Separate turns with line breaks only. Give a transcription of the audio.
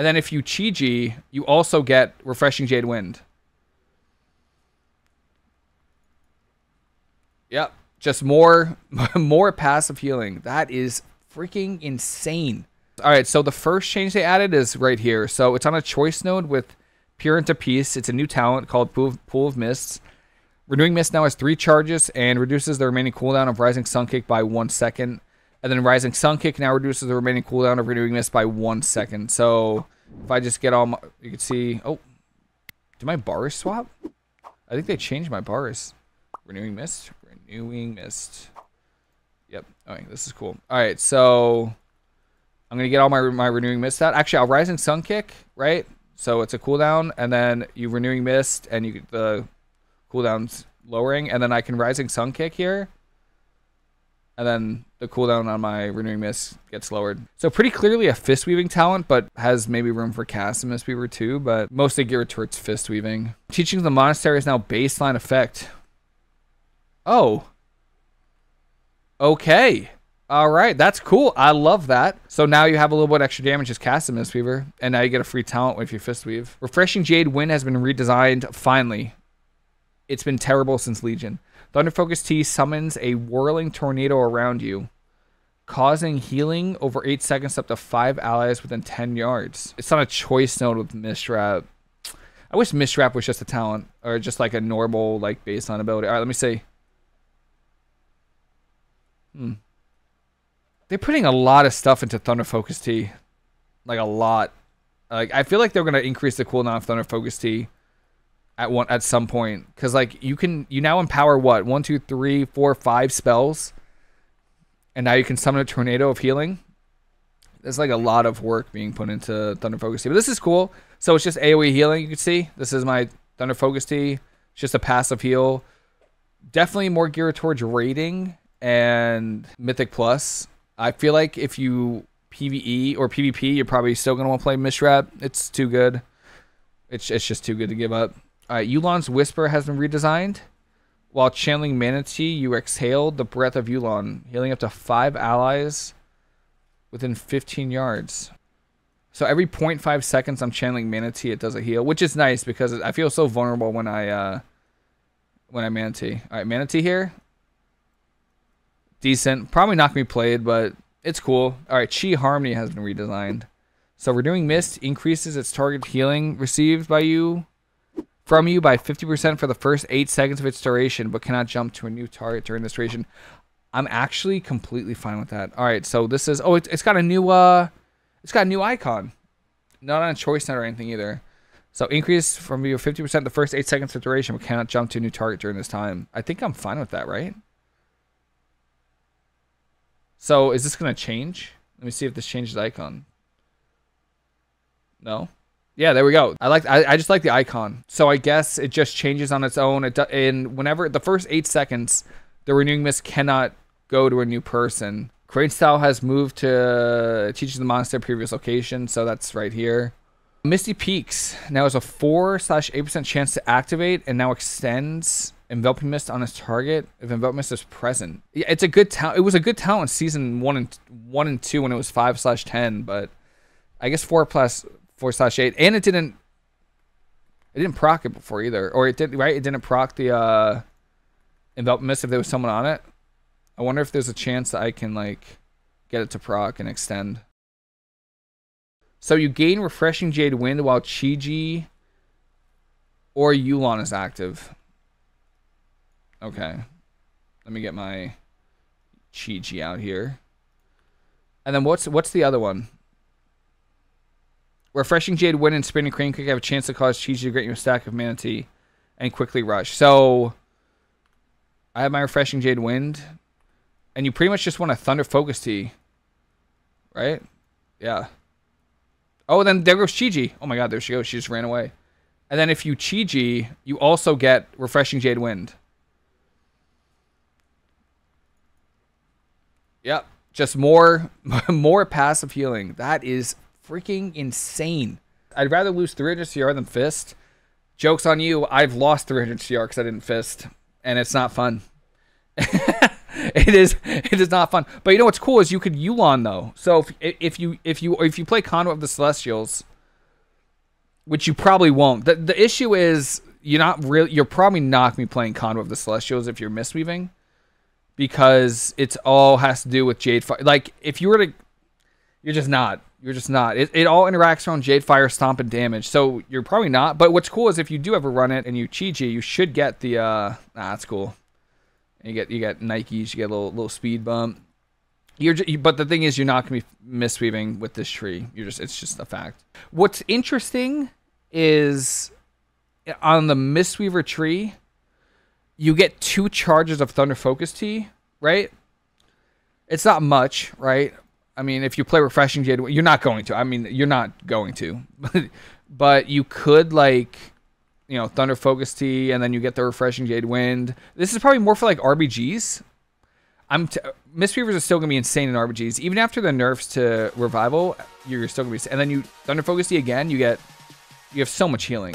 And then if you Chi-Ji, you also get Refreshing Jade Wind. Yep. Just more more passive healing. That is freaking insane. All right, so the first change they added is right here. So it's on a choice node with Peer into Peace. It's a new talent called Pool of, Pool of Mists. Renewing Mist now has three charges and reduces the remaining cooldown of Rising Sun Kick by one second. And then Rising Sun Kick now reduces the remaining cooldown of Renewing Mist by one second. So if I just get all my, you can see, oh, do my bars swap? I think they changed my bars. Renewing Mist, Renewing Mist. Yep. All right, this is cool. All right, so I'm gonna get all my my renewing mist out. Actually, I'll rising sun kick, right? So it's a cooldown, and then you renewing mist, and you get the cooldowns lowering, and then I can rising sun kick here, and then the cooldown on my renewing mist gets lowered. So pretty clearly a fist weaving talent, but has maybe room for cast and weaver too, but mostly geared towards fist weaving. Teaching the monastery is now baseline effect. Oh. Okay. All right, that's cool. I love that. So now you have a little bit extra damage as Cast Mistweaver, and now you get a free talent with your Fist Weave. Refreshing Jade Wind has been redesigned, finally. It's been terrible since Legion. Thunder Focus Tea summons a whirling tornado around you, causing healing over 8 seconds up to 5 allies within 10 yards. It's not a choice node with Mistwrap. I wish Mistwrap was just a talent, or just like a normal, like, baseline ability. All right, let me see. Hmm. They're putting a lot of stuff into Thunder Focus Tea. Like a lot. Like I feel like they're gonna increase the cooldown of Thunder Focus Tea at one at some point. Cause like you can you now empower what? One, two, three, four, five spells. And now you can summon a tornado of healing. There's like a lot of work being put into Thunder Focus Tea, But this is cool. So it's just AoE healing, you can see. This is my Thunder Focus Tea. It's just a passive heal. Definitely more geared towards raiding and Mythic Plus. I feel like if you PVE or PvP, you're probably still gonna want to play Mistwrap. It's too good. It's it's just too good to give up. Right, Yu'lon's Whisper has been redesigned. While channeling Mana Tea, you exhale the breath of Yu'lon, healing up to five allies within 15 yards. So every 0.5 seconds I'm channeling Mana Tea, it does a heal, which is nice because I feel so vulnerable when I uh, when I Mana Tea. All right, Mana Tea here decent. Probably not gonna be played, but it's cool. All right, Chi Harmony has been redesigned. So Renewing Mist increases its target healing received by you from you by 50% for the first 8 seconds of its duration, but cannot jump to a new target during this duration. I'm actually completely fine with that. All right, so this is oh, it's, it's got a new uh, it's got a new icon, not on a choice net or anything either. So increase from you 50% the first 8 seconds of duration, but cannot jump to a new target during this time. I think I'm fine with that, right? So is this going to change? Let me see if this changes icon. No? Yeah, there we go. I like I, I just like the icon. So I guess it just changes on its own. It and whenever the first 8 seconds the renewing mist cannot go to a new person. Crane style has moved to teaches the monster previous location, so that's right here. Misty Peaks now has a 4 slash 8% chance to activate and now extends enveloping mist on its target if enveloping mist is present. Yeah, it's a good talent. It was a good talent season one and one and two when it was five slash ten, but I guess four plus four slash eight, and it didn't. It didn't proc it before either, or it did right. It didn't proc the uh, enveloping mist if there was someone on it. I wonder if there's a chance that I can like get it to proc and extend. So you gain refreshing jade wind while Chi-Ji or Yu'lon is active. Okay. Let me get my Chi-Ji out here. And then what's what's the other one? Refreshing Jade Wind and Spinning Crane Kick have a chance to cause Chi-Ji to grant you a stack of Mana Tea and quickly rush. So I have my Refreshing Jade Wind. And you pretty much just want a Thunder Focus Tea, Right? Yeah. Oh, then there goes Chi-Ji. Oh my god, there she goes. She just ran away. And then if you Chi-Ji, you also get Refreshing Jade Wind. Yep. Just more more passive healing. That is freaking insane. I'd rather lose 300 CR than fist. Joke's on you. I've lost 300 CR because I didn't fist. And it's not fun. it is it is not fun. But you know what's cool is you could Yu'lon though. So if, if you if you if you play Conduit of the Celestials, which you probably won't. The the issue is you're not really you're probably not gonna be playing Conduit of the Celestials if you're misweaving. Because it's all has to do with Jade Fire. Like if you were to you're just not. You're just not. It, it all interacts around Jade Fire, Stomp, and damage. So you're probably not. But what's cool is if you do ever run it and you Chi-Ji, you should get the uh ah, that's cool. You get you get Nikes, you get a little little speed bump. You're ju- but the thing is you're not going to be misweaving with this tree. You're just it's just a fact. What's interesting is on the Mistweaver tree, you get two charges of Thunder Focus Tea, right? It's not much, right? I mean, if you play Refreshing Jade, you're not going to. I mean, you're not going to. but you could like, you know, Thunder Focus Tea, and then you get the Refreshing Jade Wind. This is probably more for like RBGs. I'm t- Mistweavers are still gonna be insane in RBGs, even after the nerfs to Revival. You're still gonna be, and then you Thunder Focus Tea again. You get, you have so much healing.